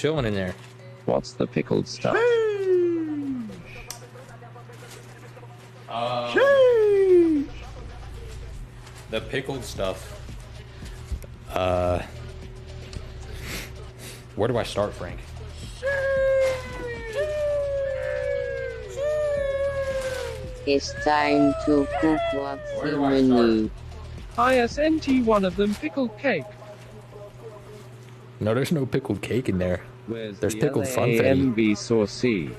chilling in there. What's the pickled stuff? Um, the pickled stuff. Uh, where do I start, Frank? It's time to cook what's Where the do I menu. ISNT one of them pickled cake. No, there's no pickled cake in there. Where's There's the pickled funfetti. LAMB saucy?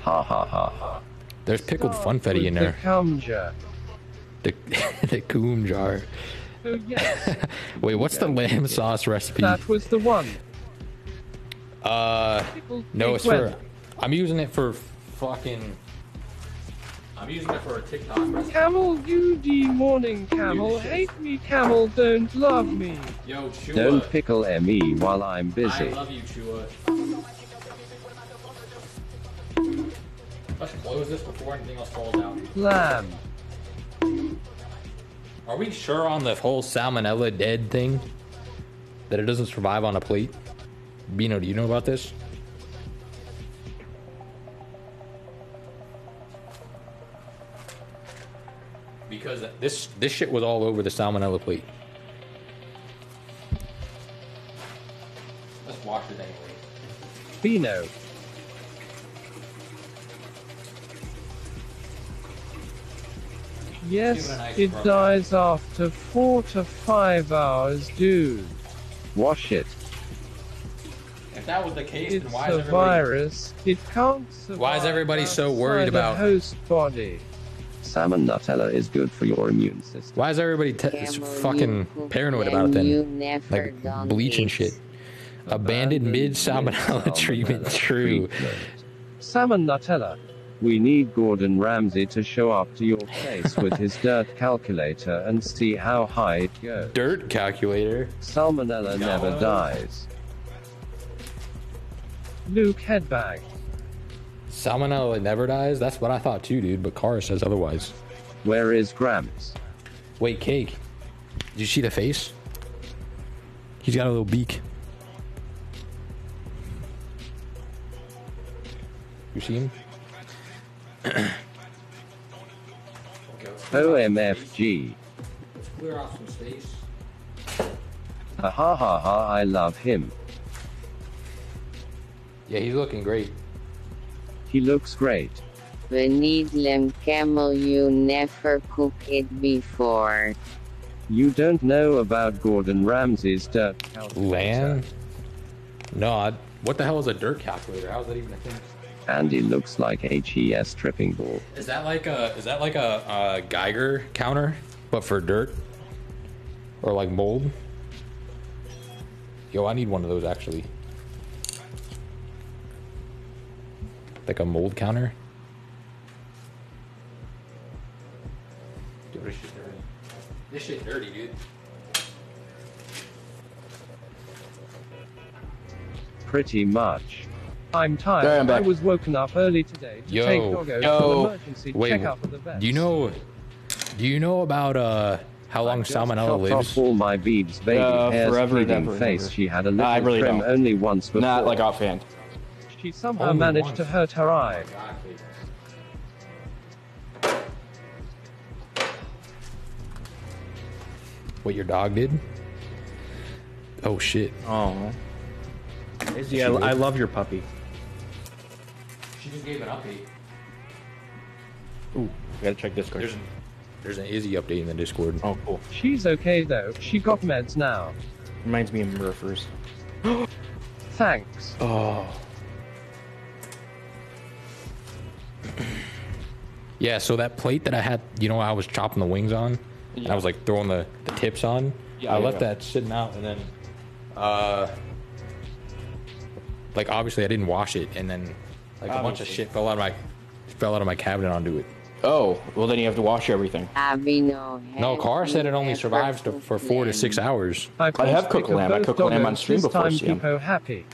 Ha ha ha ha. There's pickled Start funfetti in the there. Kamja. The the coom jar. Oh yes, Wait, what's the lamb sauce recipe? that was the one. Uh, Pickled no, it's for. I'm using it for fucking. I'm using it for a TikTok recipe. Camel, you D morning camel, hate me camel, don't love me. Yo, Chua. Don't pickle me while I'm busy. I busy. love you, Chua. Let's close this before anything else falls out. Lamb. Are we sure on the whole salmonella dead thing? That it doesn't survive on a plate? Bino, do you know about this? Because this this shit was all over the salmonella plate. Let's wash it anyway. Bino. Yes, it nice it rub. dies after four to five hours, dude. Wash it. If that was the case, It's then why is a everybody virus. It can't survive. Why is everybody so worried about- host body? Salmon Nutella is good for your immune system. why is everybody te- is fucking paranoid and about it then? Like done bleaching shit. Abandoned mid salmonella treatment. True. Salmon Nutella. We need Gordon Ramsay to show up to your place with his dirt calculator and see how high it goes. Dirt calculator. Salmonella never dies. Luke Headbag. Salmonella never dies. That's what I thought too, dude. But Kara says otherwise. Where is Gramps? Wait, cake. Did you see the face? He's got a little beak. You see him? OMFG. Clear off some space. Ha ha ha ha, I love him. Yeah, he's looking great. He looks great. Vanidlam camel you never cook it before. You don't know about Gordon Ramsay's dirt calculator. Lamb? No, I, what the hell is a dirt calculator? How's that even a thing? Andy looks like HES tripping ball. Is that like a is that like a, a Geiger counter, but for dirt, or like mold? Yo, I need one of those actually. Like a mold counter. Dude, this shit dirty. This shit dirty, dude. Pretty much. I'm tired. There, I'm I was woken up early today to Yo, take Doggo yo. for an emergency Wait, checkup at the vet. do you know? Do you know about uh how long Just salmonella chopped lives? off all my Beebs baby Uh, hair's forever and bleeding ever face. ever. She had a little I really trim don't. only once before. Not like offhand. She somehow Only managed once. to hurt her eye. What your dog did? Oh shit! Oh. Izzy, I, I love your puppy. She just gave an update. Ooh, we gotta check Discord. There's there's an Izzy update in the Discord. Oh, cool. She's okay though. She got meds now. Reminds me of Murphers. Thanks. Oh. Yeah, so that plate that I had, you know, I was chopping the wings on, and I was like throwing the, the tips on. Yeah, I yeah, left yeah. that sitting out, and then, uh, like obviously I didn't wash it, and then like a bunch of shit fell out of my fell out of my cabinet onto it. Oh, well then you have to wash everything. Avino No, have Cara said it only survives to, for four to six hours. I, I have cooked lamb. I cooked lamb on stream this before, time Sam. keep happy.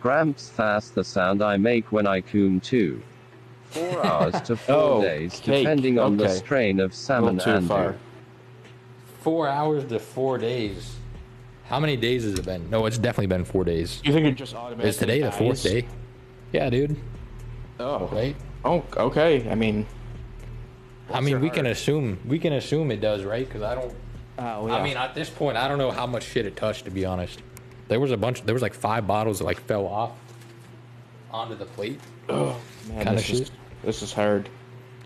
Gramps, that's the sound I make when I coom too. Four hours to four Oh, days, cake. depending on the strain of A salmon little too and far. Four hours to four days. How many days has it been? No, it's definitely been four days. You think it just automatically Is today the fourth day? Yeah, dude. Oh. Right. Oh, okay. I mean. I mean, we can assume we can assume it does, right? Because I don't. Oh, I mean, at this point, I don't know how much shit it touched. To be honest, there was a bunch. There was like five bottles that like fell off onto the plate. man, kinda this is shit. This is hard.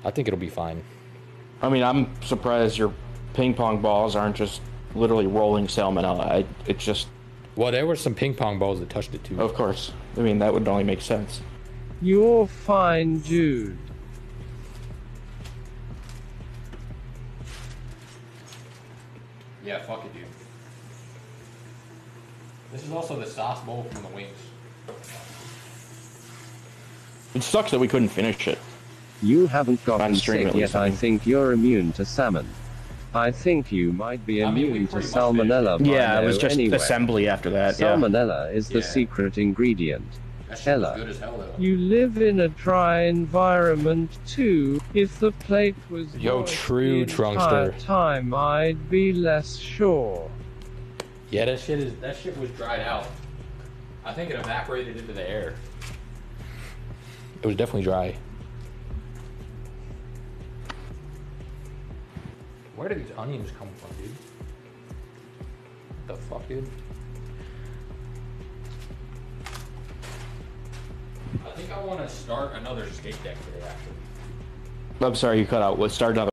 I think it'll be fine. I mean, I'm surprised your ping pong balls aren't just literally rolling salmonella. I, it just, Well, there were some ping pong balls that touched it too. of course. I mean, that would only make sense. You're fine, dude. Yeah, fuck it, dude. This is also the sauce bowl from the wings. It sucks that we couldn't finish it. You haven't gotten On stream, sick yet. I I think you're immune to salmon. I think you might be I mean, immune to salmonella. by Yeah, it was just anyway. assembly after that. Yeah. Salmonella is the Yeah. secret ingredient. That shit Hella. was good as hell though. You live in a dry environment too. If the plate was Yo, moist true, the Trunkster. time, I'd be less sure. Yeah, that shit is that shit was dried out. I think it evaporated into the air. It was definitely dry. Where did these onions come from, dude? What The fuck, dude? I think I want to start another skate deck today, actually. I'm sorry you cut out. Let's start another.